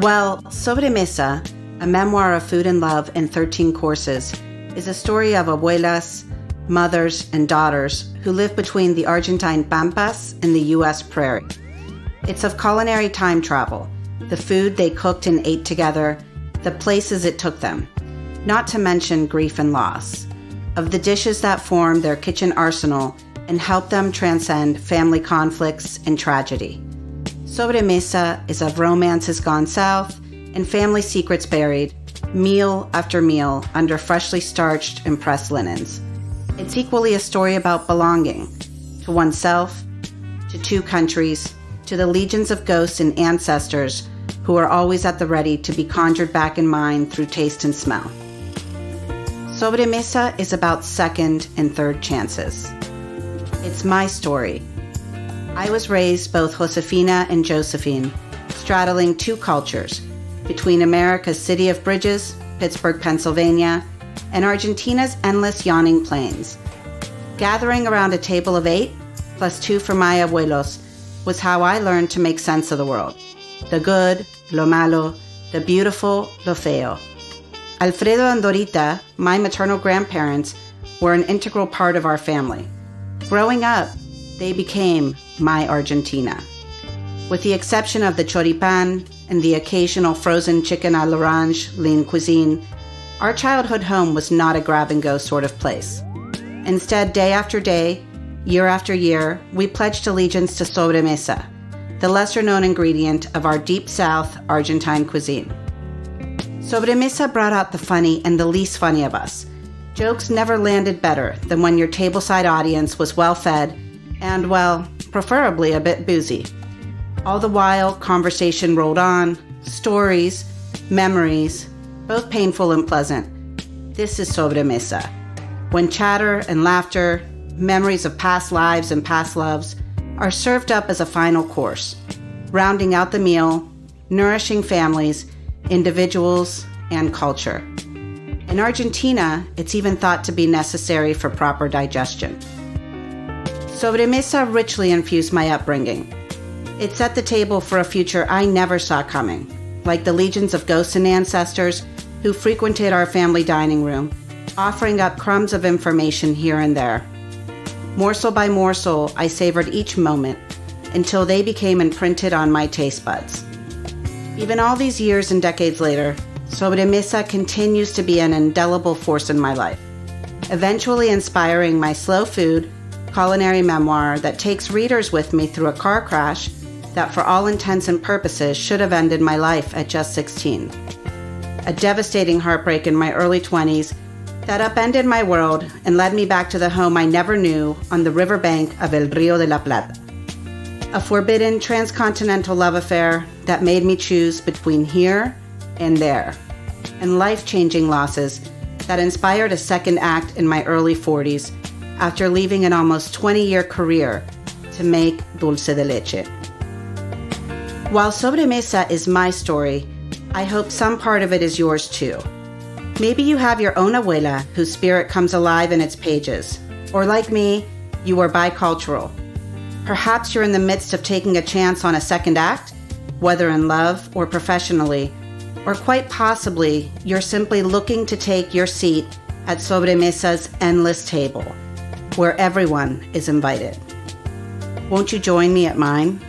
Well, Sobremesa, a memoir of food and love in 13 courses, is a story of abuelas, mothers, and daughters who live between the Argentine Pampas and the U.S. prairie. It's of culinary time travel, the food they cooked and ate together, the places it took them, not to mention grief and loss, of the dishes that formed their kitchen arsenal and helped them transcend family conflicts and tragedy. Sobremesa is of romances gone south and family secrets buried, meal after meal under freshly starched and pressed linens. It's equally a story about belonging to oneself, to two countries, to the legions of ghosts and ancestors who are always at the ready to be conjured back in mind through taste and smell. Sobremesa is about second and third chances. It's my story. I was raised both Josefina and Josephine, straddling two cultures between America's city of bridges, Pittsburgh, Pennsylvania, and Argentina's endless yawning plains. Gathering around a table of eight, plus two for my abuelos, was how I learned to make sense of the world the good, lo malo, the beautiful, lo feo. Alfredo and Dorita, my maternal grandparents, were an integral part of our family. Growing up, they became my Argentina. With the exception of the choripan and the occasional frozen chicken a l'orange lean cuisine, our childhood home was not a grab and go sort of place. Instead, day after day, year after year, we pledged allegiance to sobremesa, the lesser known ingredient of our deep south Argentine cuisine. Sobremesa brought out the funny and the least funny of us. Jokes never landed better than when your tableside audience was well fed and, well, preferably a bit boozy. All the while, conversation rolled on, stories, memories, both painful and pleasant. This is sobremesa. When chatter and laughter, memories of past lives and past loves, are served up as a final course, rounding out the meal, nourishing families, individuals, and culture. In Argentina, it's even thought to be necessary for proper digestion. Sobremesa richly infused my upbringing. It set the table for a future I never saw coming, like the legions of ghosts and ancestors who frequented our family dining room, offering up crumbs of information here and there. Morsel by morsel, I savored each moment until they became imprinted on my taste buds. Even all these years and decades later, Sobremesa continues to be an indelible force in my life, eventually inspiring my slow food, culinary memoir that takes readers with me through a car crash that, for all intents and purposes, should have ended my life at just 16. A devastating heartbreak in my early 20s that upended my world and led me back to the home I never knew on the riverbank of El Rio de la Plata. A forbidden transcontinental love affair that made me choose between here and there, and life changing losses that inspired a second act in my early 40s after leaving an almost 20 year career to make dulce de leche. While Sobremesa is my story, I hope some part of it is yours too. Maybe you have your own abuela whose spirit comes alive in its pages, or like me, you are bicultural. Perhaps you're in the midst of taking a chance on a second act, whether in love or professionally, or quite possibly you're simply looking to take your seat at Sobremesa's endless table where everyone is invited. Won't you join me at mine?